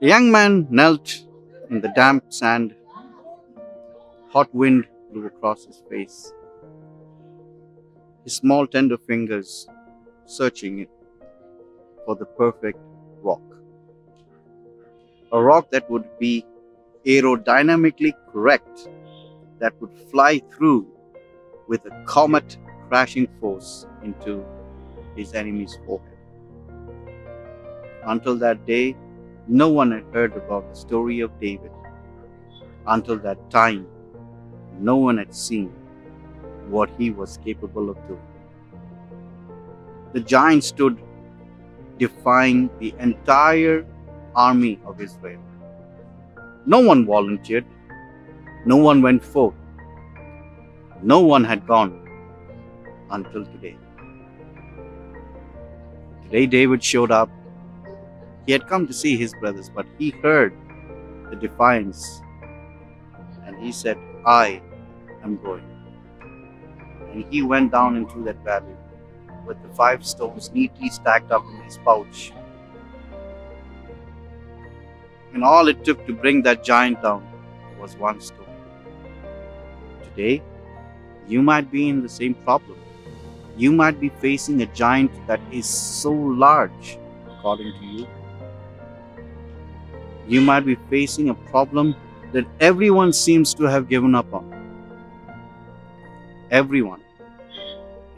The young man knelt in the damp sand. Hot wind blew across his face. His small tender fingers searching it for the perfect rock. A rock that would be aerodynamically correct, that would fly through with a comet crashing force into his enemy's forehead. Until that day, no one had heard about the story of David. Until that time, no one had seen what he was capable of doing. The giant stood defying the entire army of Israel. No one volunteered, no one went forth, no one had gone until today. Today, David showed up. He had come to see his brothers, but he heard the defiance and he said, I am going. And he went down into that valley with the five stones neatly stacked up in his pouch. And all it took to bring that giant down was one stone. Today, you might be in the same problem. You might be facing a giant that is so large, according to you. You might be facing a problem that everyone seems to have given up on. Everyone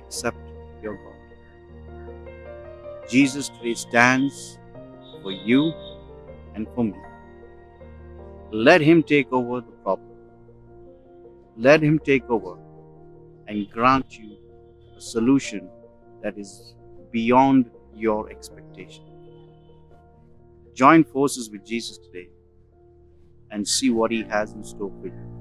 except your God. Jesus today stands for you and for me. Let Him take over the problem. Let Him take over and grant you a solution that is beyond your expectation. Join forces with Jesus today and see what He has in store for you.